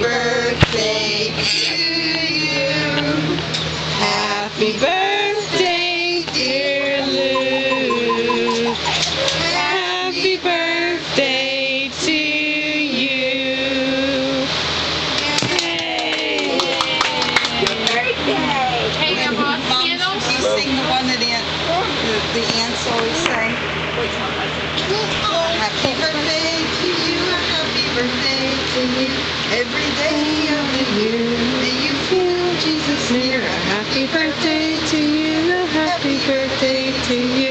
birthday to you. Happy birthday, dear Luke. Happy birthday to you. Yay! Happy birthday! Hey, when Mom, Mom, you sing the one that Aunt, the, the aunts always say. Which? Happy birthday to you. Happy birthday to you. Every day of the year, may you feel Jesus near. A happy birthday to you, a happy birthday to you,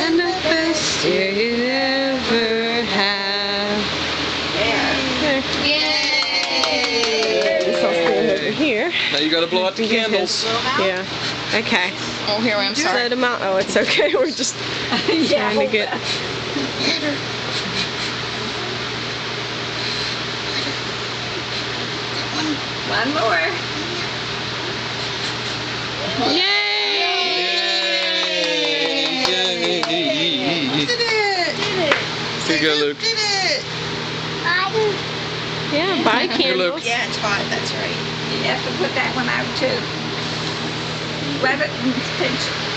and the best year you ever have. There. This I'll stand over here. Now you gotta blow out the candles. Yeah. Okay. Oh, here I'm sorry. Set them out. Oh, it's okay. We're just trying to get. One more. Yay! Did it! Did it! Here you go, Luke. Did it! Yeah, buy Here, candles. Yeah, it's five, that's right. You have to put that one out too. Grab it and pinch.